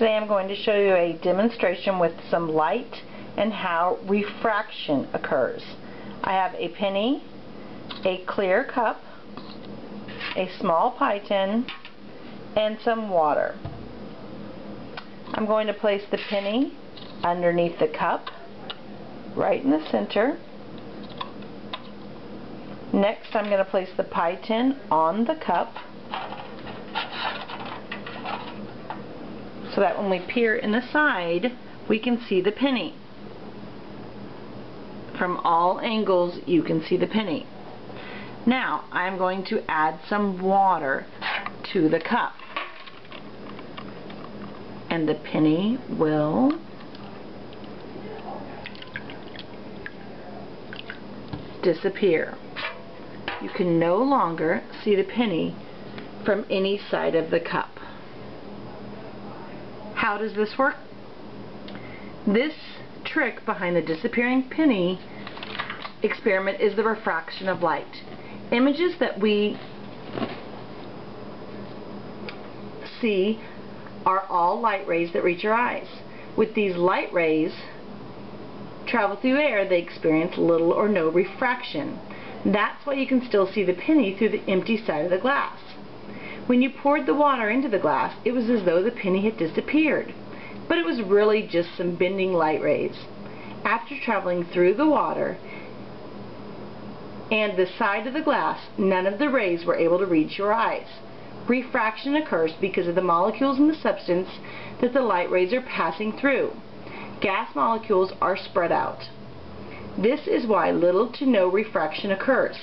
Today I'm going to show you a demonstration with some light and how refraction occurs. I have a penny, a clear cup, a small pie tin, and some water. I'm going to place the penny underneath the cup, right in the center. Next I'm going to place the pie tin on the cup so that when we peer in the side, we can see the penny. From all angles, you can see the penny. Now, I'm going to add some water to the cup. And the penny will disappear. You can no longer see the penny from any side of the cup. How does this work? This trick behind the disappearing penny experiment is the refraction of light. Images that we see are all light rays that reach our eyes. With these light rays travel through air, they experience little or no refraction. That's why you can still see the penny through the empty side of the glass. When you poured the water into the glass, it was as though the penny had disappeared. But it was really just some bending light rays. After traveling through the water and the side of the glass, none of the rays were able to reach your eyes. Refraction occurs because of the molecules in the substance that the light rays are passing through. Gas molecules are spread out. This is why little to no refraction occurs.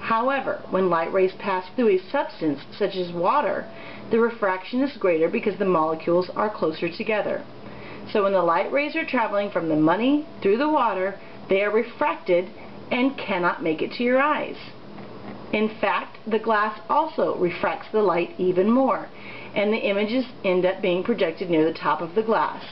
However, when light rays pass through a substance such as water, the refraction is greater because the molecules are closer together. So when the light rays are traveling from the money through the water, they are refracted and cannot make it to your eyes. In fact, the glass also refracts the light even more, and the images end up being projected near the top of the glass.